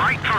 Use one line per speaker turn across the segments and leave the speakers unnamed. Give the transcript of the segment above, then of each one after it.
right.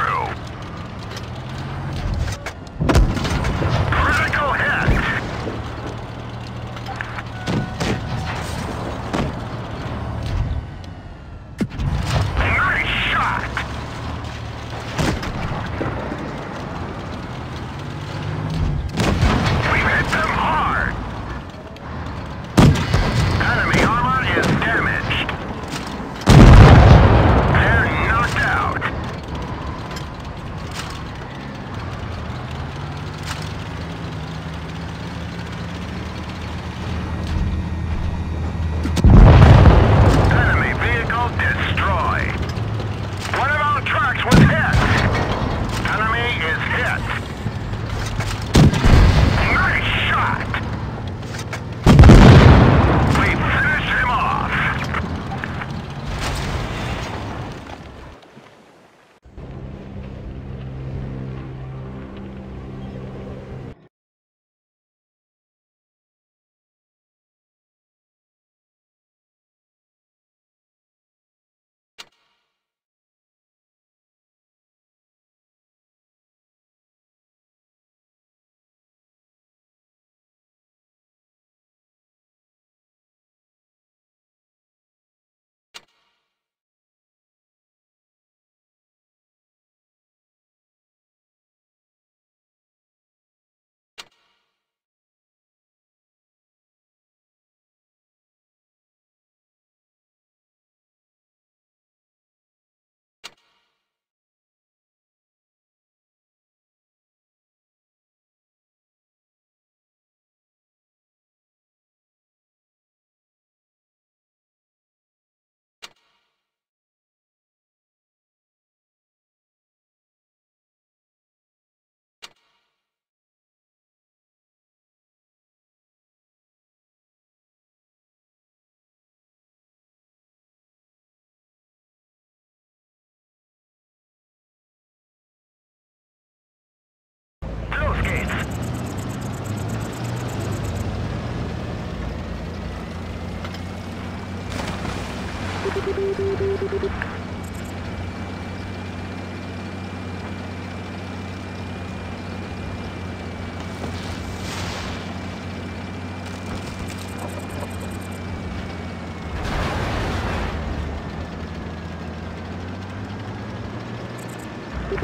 Noch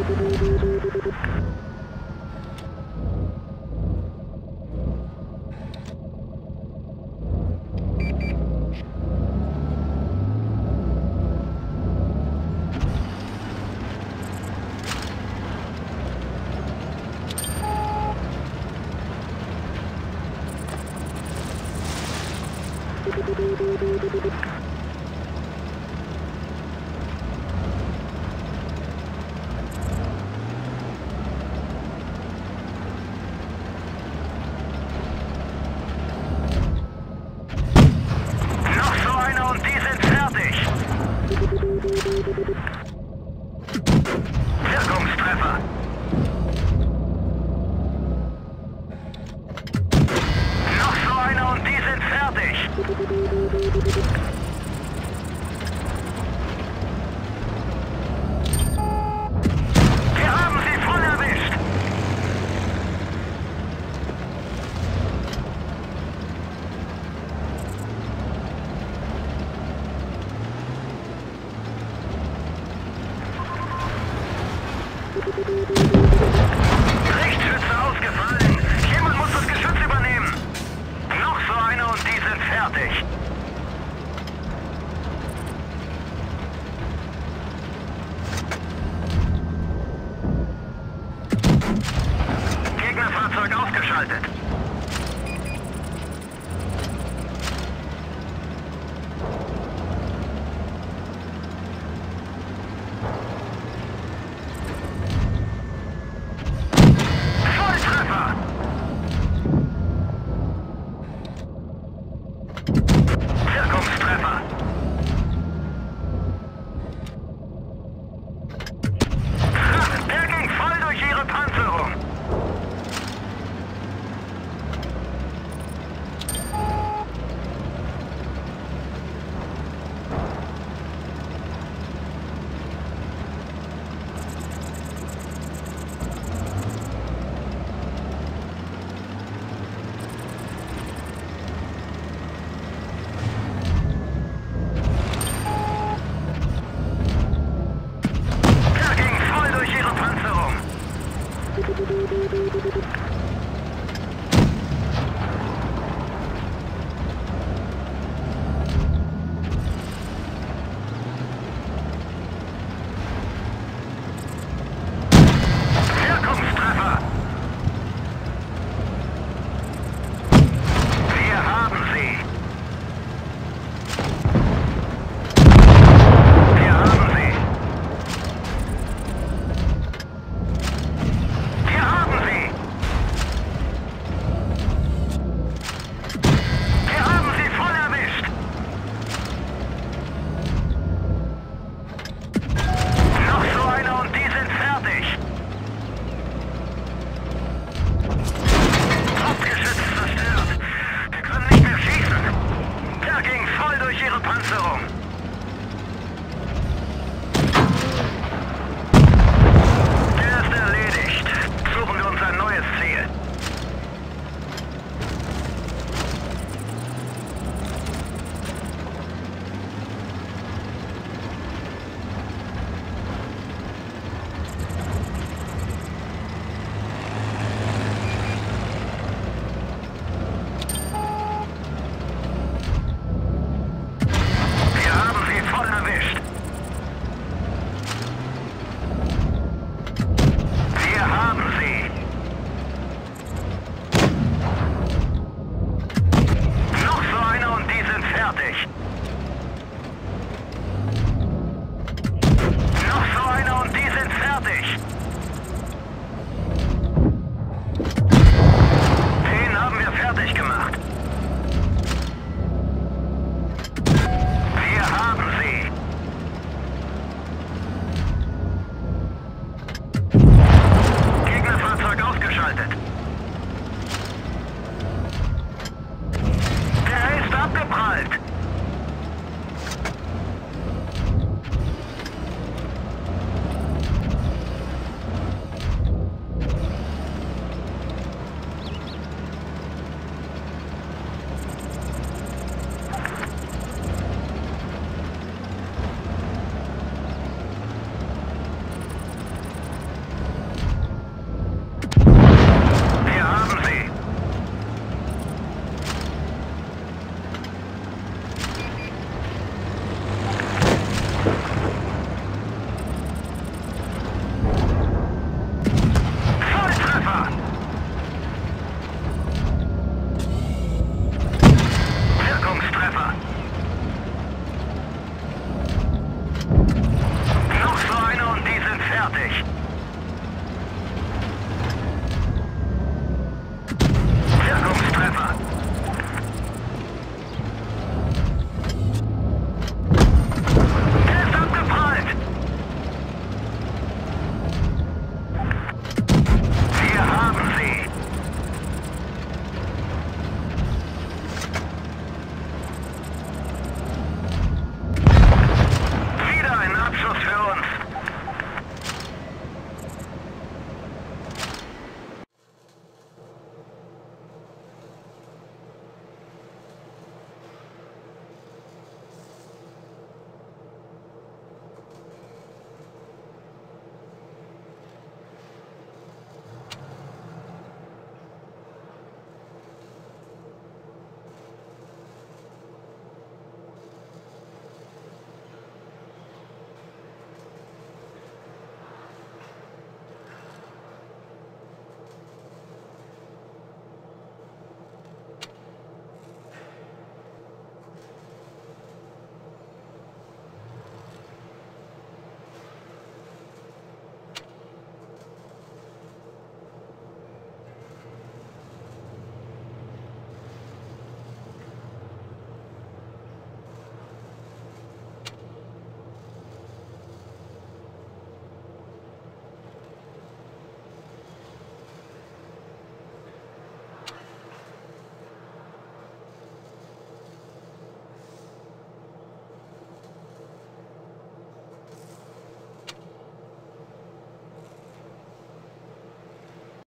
you Gegnerfahrzeug